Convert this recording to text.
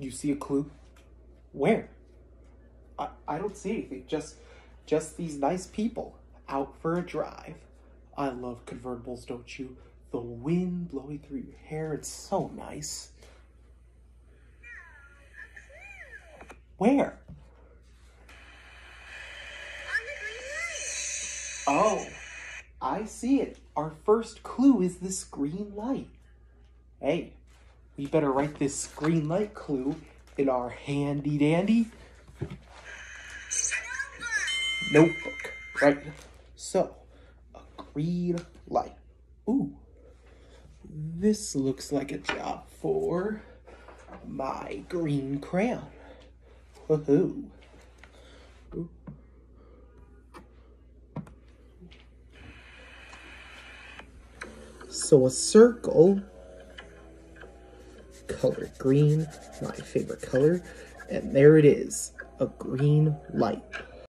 You see a clue? Where? I, I don't see anything. Just just these nice people out for a drive. I love convertibles, don't you? The wind blowing through your hair, it's so nice. Where? Oh, I see it. Our first clue is this green light. Hey, we better write this green light clue in our handy dandy notebook, right? So, a green light. Ooh, this looks like a job for my green crayon. Woohoo. Ooh. So a circle, color green, my favorite color, and there it is, a green light.